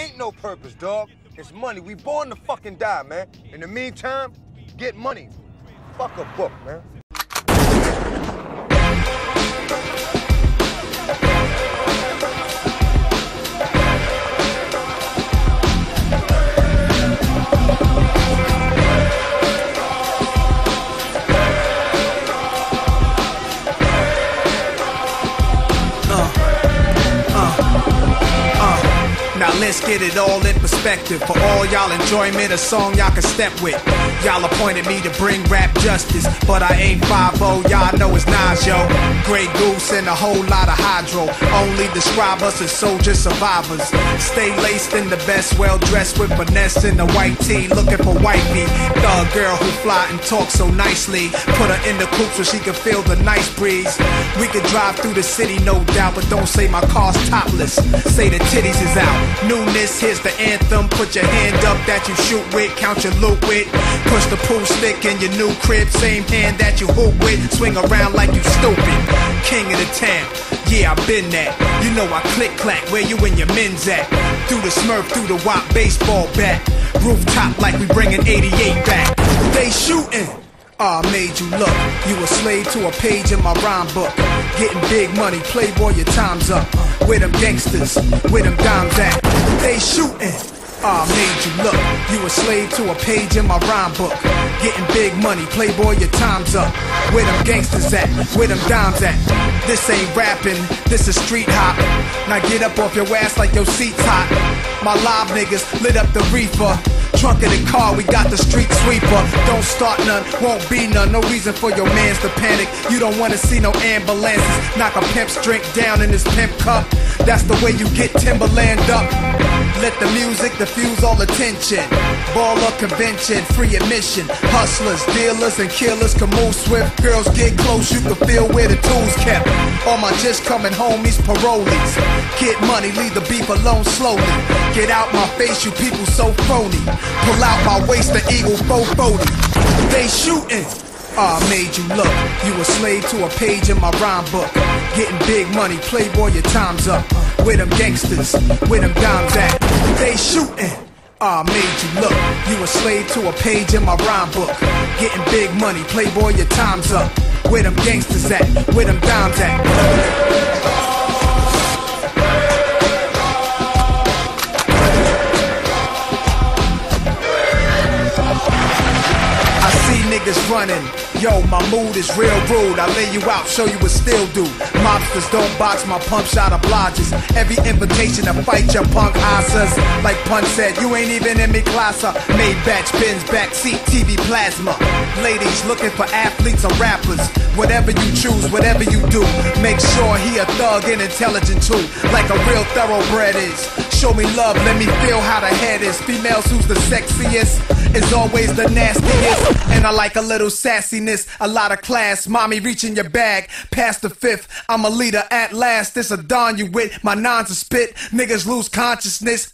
ain't no purpose, dog. It's money. We born to fucking die, man. In the meantime, get money. Fuck a book, man. Let's get it all in perspective. For all y'all enjoyment, a song y'all can step with. Y'all appointed me to bring rap justice, but I ain't 5 y'all know it's Nas, yo. Grey Goose and a whole lot of hydro. Only describe us as soldier survivors. Stay laced in the best, well dressed with finesse in the white tee, looking for wifey. Thug girl who fly and talk so nicely. Put her in the coupe so she can feel the nice breeze. We could drive through the city, no doubt, but don't say my car's topless. Say the titties is out. Newness, here's the anthem. Put your hand up that you shoot with, count your loot with. Push the pool stick in your new crib, same hand that you hoop with. Swing around like you stupid. King of the town. Yeah, I've been that. You know I click clack where you and your men's at. Through the smurf, through the wop baseball bat. Rooftop like we bringing 88 back. They shooting. Ah, I made you look. You a slave to a page in my rhyme book. Getting big money, playboy, your time's up. Where them gangsters, where them dimes at? They shooting. Ah, I made you look. A slave to a page in my rhyme book. Getting big money, playboy, your time's up. Where them gangsters at? Where them dimes at? This ain't rapping, this is street hop. Now get up off your ass like your seat's hot. My live niggas lit up the reefer. Trunk of the car, we got the street sweeper. Don't start none, won't be none. No reason for your mans to panic. You don't wanna see no ambulances. Knock a pimp's drink down in his pimp cup. That's the way you get Timberland up. Let the music diffuse all attention. Baller convention, free admission. Hustlers, dealers, and killers can move swift. Girls get close, you can feel where the tools kept. All my just coming homies, parolees. Get money, leave the beef alone slowly. Get out my face, you people so phony. Pull out my waist, the eagle 440. They shooting. I made you look. You a slave to a page in my rhyme book. Getting big money, playboy, your time's up. Where them gangsters, where them dimes at? They shooting. Ah, I made you look. You a slave to a page in my rhyme book. Getting big money, playboy, your time's up. Where them gangsters at? Where them dimes at? Niggas running. Yo, my mood is real rude. I lay you out, show you what still do. Mobsters don't box my pump shot obliges. Every invitation to fight your punk asses. Like Pun said, you ain't even in me class. Maybach Benz, backseat, TV plasma. Ladies looking for athletes or rappers. Whatever you choose, whatever you do, make sure he a thug and intelligent too. Like a real thoroughbred is. Show me love, let me feel how the head is. Females who's the sexiest is always the nastiest. And I like a little sassiness, a lot of class. Mommy reaching your bag, past the fifth. I'm a leader at last. This a dawn you with. My nons a spit. Niggas lose consciousness.